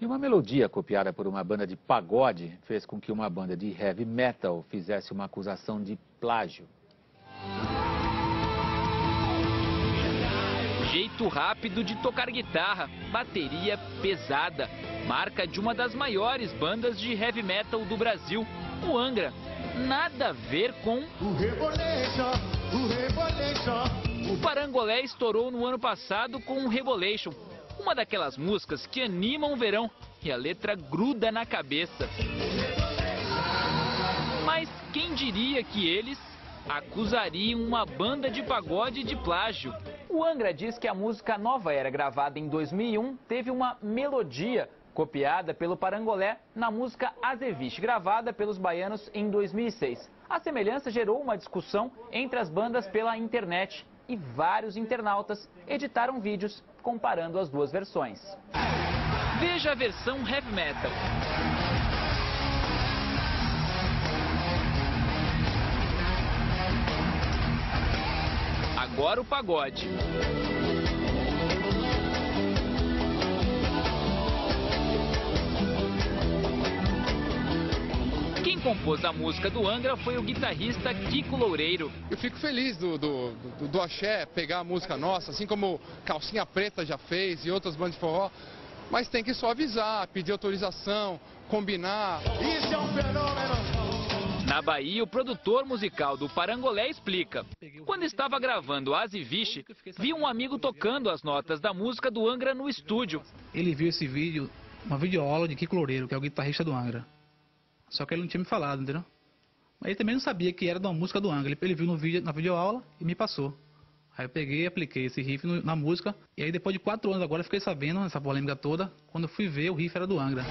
E uma melodia copiada por uma banda de pagode fez com que uma banda de heavy metal fizesse uma acusação de plágio. Jeito rápido de tocar guitarra, bateria pesada, marca de uma das maiores bandas de heavy metal do Brasil, o Angra. Nada a ver com O Rebolation, o Rebolation. o Parangolé estourou no ano passado com o Rebolation, uma daquelas músicas que animam o verão e a letra gruda na cabeça. Mas quem diria que eles acusariam uma banda de pagode de plágio? O Angra diz que a música Nova Era, gravada em 2001, teve uma melodia copiada pelo Parangolé na música Azeviche, gravada pelos baianos em 2006. A semelhança gerou uma discussão entre as bandas pela internet e vários internautas editaram vídeos comparando as duas versões. Veja a versão heavy metal. Agora o pagode. Compôs a música do Angra foi o guitarrista Kiko Loureiro. Eu fico feliz do, do, do, do Axé pegar a música nossa, assim como Calcinha Preta já fez e outras bandas de forró. Mas tem que suavizar, pedir autorização, combinar. Isso é um fenômeno. Na Bahia, o produtor musical do Parangolé explica. Quando estava gravando Aziviche, viu um amigo tocando as notas da música do Angra no estúdio. Ele viu esse vídeo, uma videoaula de Kiko Loureiro, que é o guitarrista do Angra. Só que ele não tinha me falado, entendeu? Mas ele também não sabia que era de uma música do Angra. Ele, viu no vídeo, na videoaula e me passou. Aí eu peguei apliquei esse riff no- na música. E aí depois de quatro anos agora eu fiquei sabendo essa polêmica toda. Quando eu fui ver, o riff era do Angra.